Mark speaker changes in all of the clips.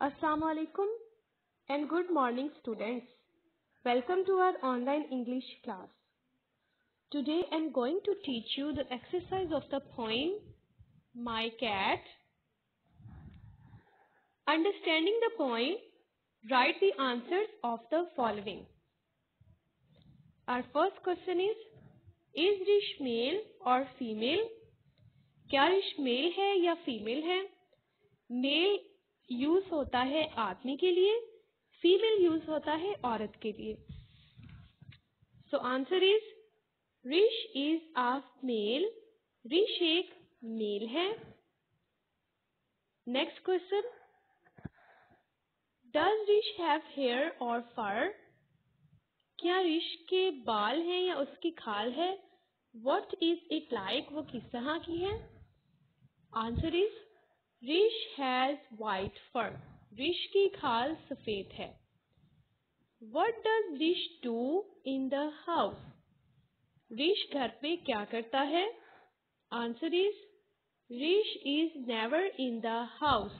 Speaker 1: Assalamu alaikum and good morning students. Welcome to our online English class. Today I'm going to teach you the exercise of the poem My Cat. Understanding the poem, write the answers of the following. Our first question is Is Rish male or female? क्या रिश mail है या female है mail use होता है आदमी के लिए female use होता है औरत के लिए। So answer is Rish is a male Rish एक मेल है। Next question does Rish have hair or fur क्या रिश के बाल हैं या उसकी खाल है? वट इज़ इट लाइक वो किस तरह की है? Answer is Rish has white fur Rish की खाल सफ़ेद है। What does Rish do in the house Rish घर पे क्या करता है? Answer is Rish is never in the house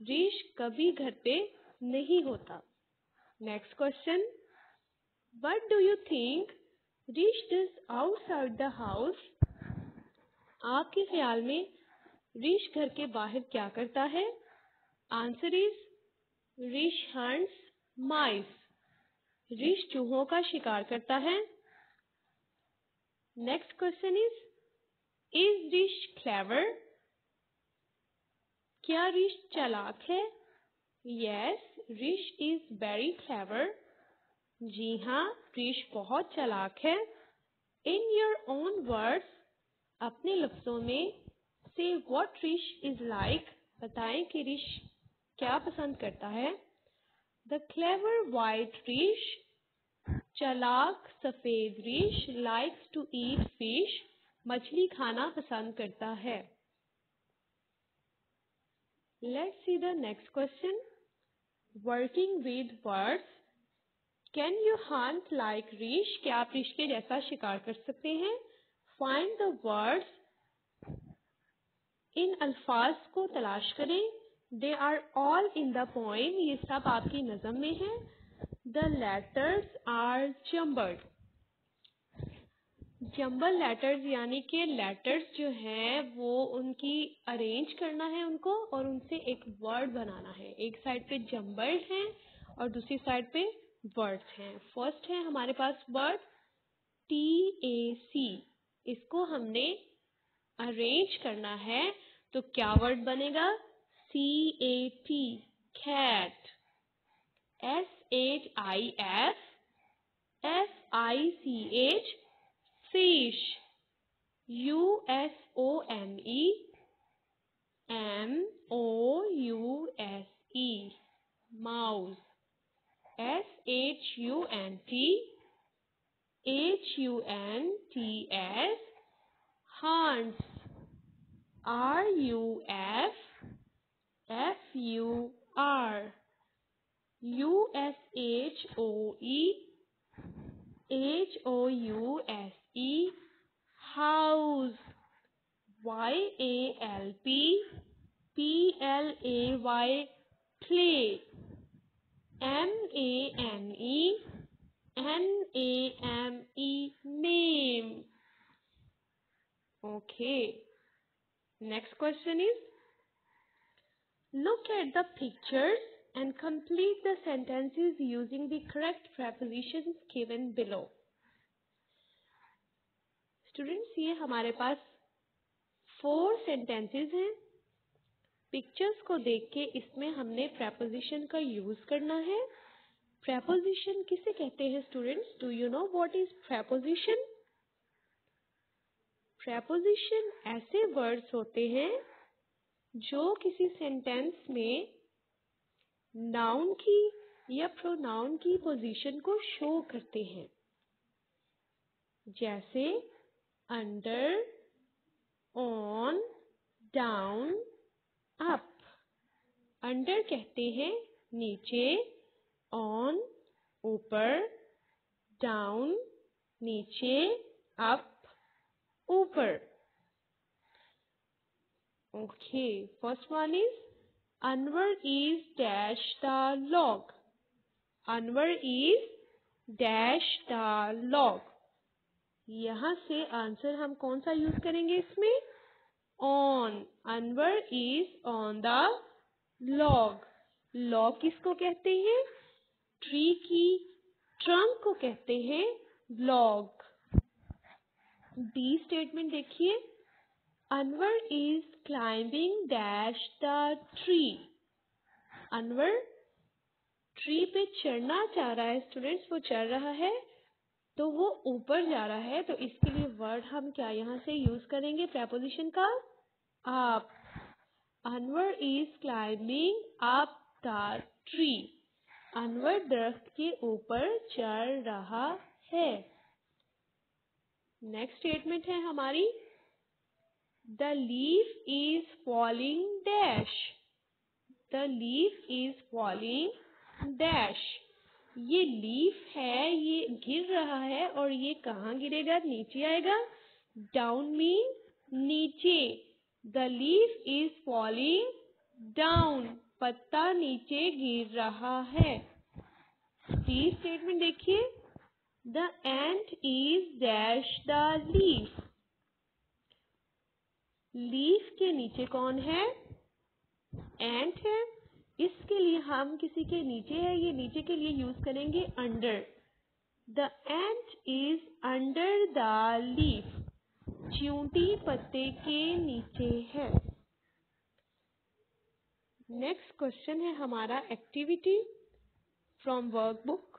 Speaker 1: Rish कभी घर पे नहीं होता। Next question what do you think Rish does outside the house आपके ख्याल में रिश घर के बाहर क्या करता है? Answer is Rish hunts mice Rish चूहों का शिकार करता है। Next question is is Rish clever क्या रिश चालाक है? Yes Rish is very clever जी हाँ रिश बहुत चालाक है। इन योर ओन वर्ड्स अपने लफ्जों में से वॉट रिश इज़ लाइक बताएँ कि रिश क्या पसंद करता है। द क्लेवर वाइट रिश चलाक सफ़ेद Rish likes to eat fish मछली खाना पसंद करता है। Let's see the next question working with words can you hunt like Rish क्या आप रिश के जैसा शिकार कर सकते हैं? फाइंड द वर्ड्स इन अल्फाज को तलाश करें। They are all in the poem ये सब आपकी नज़म में है। The letters are jumbled jumble letters यानी कि लेटर्स जो हैं, वो उनकी अरेंज करना है उनको और उनसे एक वर्ड बनाना है। एक साइड पे जम्बल्ड हैं और दूसरी साइड पे वर्ड्स हैं। फ़र्स्ट है हमारे पास वर्ड टी ए सी इसको हमने अरेंज करना है। तो क्या वर्ड बनेगा? C A T cat S H I F F I S H fish U S O M E M O U S E mouse S H U N T H U N T S hunts R U F F U R. U S H O E H O U S E. House. Y A L P. P L A Y. Play M A N E. N A M E. Name. Okay Next question is Look at the pictures and complete the sentences using the correct prepositions given below. Students, ये हमारे पास four sentences हैं pictures को देख के इसमें हमने preposition का यूज़ करना है preposition किसे कहते हैं students do you know what is preposition preposition ऐसे वर्ड्स होते हैं जो किसी सेंटेंस में नाउन की या प्रोनाउन की पोजीशन को शो करते हैं। जैसे under on down up under कहते हैं नीचे ऑन ऊपर डाउन नीचे अप ऊपर। Okay, first one is, Anwar is dash the log. Anwar is dash the log. यहाँ से आंसर हम कौन सा यूज़ करेंगे इसमें? On Anwar is on the log log किसको कहते हैं? ट्री की ट्रंक को कहते हैं लॉग डी स्टेटमेंट देखिए। Anwar is climbing dash the tree Anwar tree पे चढ़ना चाह रहा है स्टूडेंट्स वो चढ़ रहा है तो वो ऊपर जा रहा है तो इसके लिए वर्ड हम क्या यहाँ से यूज़ करेंगे? प्रेपोजिशन का आप। Anwar is climbing up the tree Anwar दरख्त के ऊपर चढ़ रहा है। नेक्स्ट स्टेटमेंट है हमारी। The leaf is falling dash the leaf is falling dash ये लीफ है, ये गिर रहा है और ये कहाँ गिरेगा? नीचे आएगा। डाउन मीन नीचे। The leaf is falling down पत्ता नीचे गिर रहा है। स्टेटमेंट देखिए। The ant is dash the leaf leaf के नीचे कौन है? एंट है। इसके लिए हम किसी के नीचे है, ये नीचे के लिए यूज़ करेंगे under the ant is under the leaf चूंटी पत्ते के नीचे है। नेक्स्ट क्वेश्चन है हमारा activity from workbook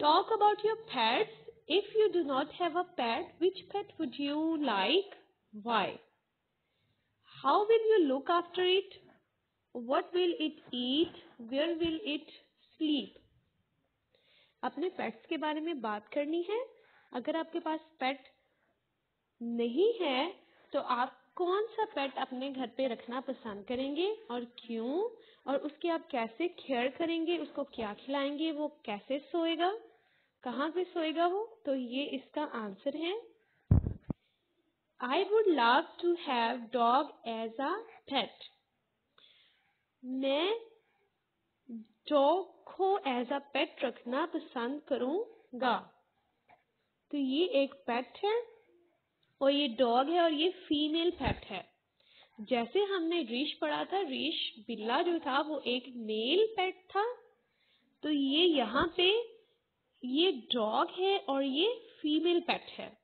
Speaker 1: talk about your pets if you do not have a pet which pet would you like why how will you look after it what will it eat? Where will it sleep? अपने pets के बारे में बात करनी है? अगर आपके पास पेट नहीं है तो आप कौन सा पेट अपने घर पे रखना पसंद करेंगे और क्यों? और उसके आप कैसे केयर करेंगे? उसको क्या खिलाएँगे? वो कैसे सोएगा? कहाँ पे सोएगा वो? तो ये इसका आंसर है। I would love to have dog as a pet मैं डॉग को एज अ पेट रखना पसंद करूँगा। तो ये एक पेट है और ये डॉग है और ये फीमेल पेट है। जैसे हमने रीश पढ़ा था, रीश बिल्ला जो था वो एक मेल पेट था। तो ये यहाँ पे ये डॉग है और ये फीमेल पेट है।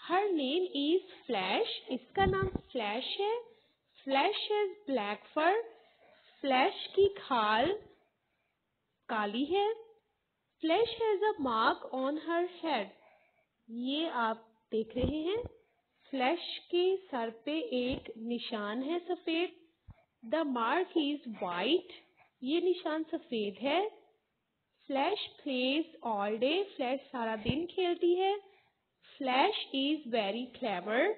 Speaker 1: हर नेम इज़ फ्लैश, इसका नाम फ्लैश है। Flash has black fur, Flash की खाल काली है। Flash has a mark on her head. ये आप देख रहे हैं। फ्लैश के सर पे एक निशान है सफ़ेद। The mark is white. ये निशान सफ़ेद है। Flash plays all day Flash सारा दिन खेलती है। Flash is very clever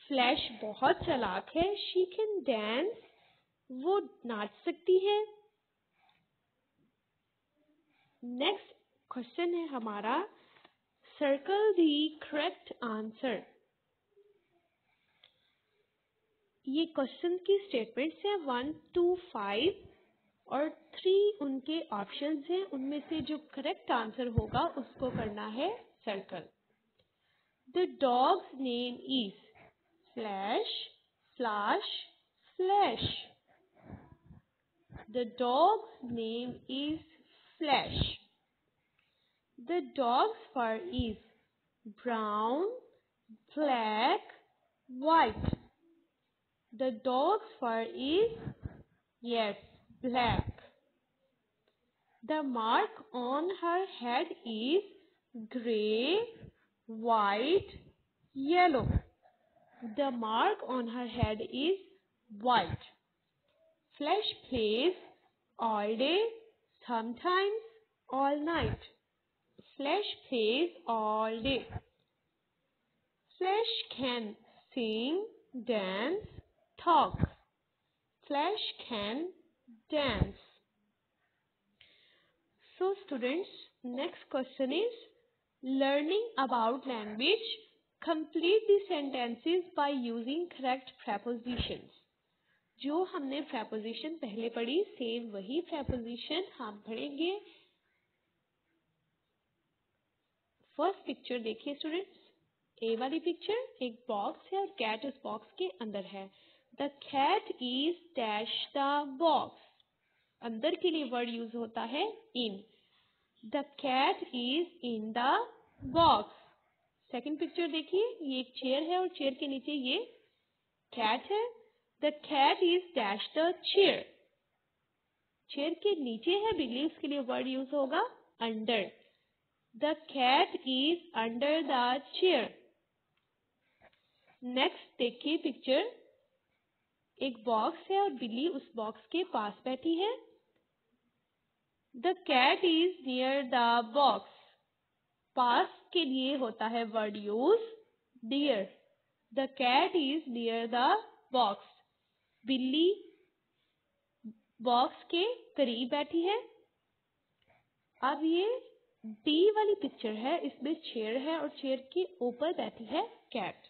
Speaker 1: Flash बहुत चलाक है। शी कैन डांस वो नाच सकती है। नेक्स्ट क्वेश्चन है हमारा। सर्कल दी करेक्ट आंसर ये क्वेश्चन की स्टेटमेंट्स है। वन टू फाइव और थ्री उनके ऑप्शन हैं, उनमें से जो करेक्ट आंसर होगा, उसको करना है circle the dog's name is slash slash slash the dog's name is slash the dog's fur is brown black white the dog's fur is yes black. The mark on her head is gray, white, yellow. The mark on her head is white. Flesh plays all day, sometimes all night. Flesh plays all day. Flesh can sing, dance, talk. Flesh can dance. So students, next question is learning about language Complete the sentences by using correct prepositions. जो हमने preposition पहले पढ़ी same वही preposition हम पढ़ेंगे first picture देखिए students A वाली picture एक बॉक्स है और कैट उस बॉक्स के अंदर है the cat is dash the box अंदर के लिए वर्ड यूज़ होता है in the cat is in the box second picture देखिए, ये एक चेयर है और चेयर के नीचे ये कैट है. The cat is dash the chair chair के नीचे है, बिल्ली, उसके लिए वर्ड यूज़ होगा under the cat is under the chair next देखिए पिक्चर एक बॉक्स है और बिल्ली उस बॉक्स के पास बैठी है. The cat is near the box पास के लिए होता है word use near the cat is near the box बिल्ली बॉक्स के करीब बैठी है। अब ये डी वाली पिक्चर है। इसमें चेयर है और चेयर के ऊपर बैठी है cat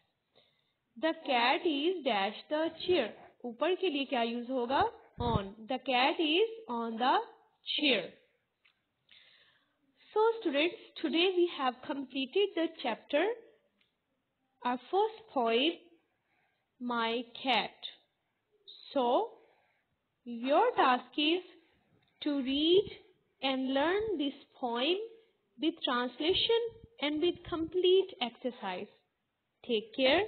Speaker 1: the cat is dash the chair ऊपर के लिए क्या यूज़ होगा? On the cat is on the chair. So students, today we have completed the chapter. Our first poem, My Cat. So, your task is to read and learn this poem with translation and with complete exercise. Take care.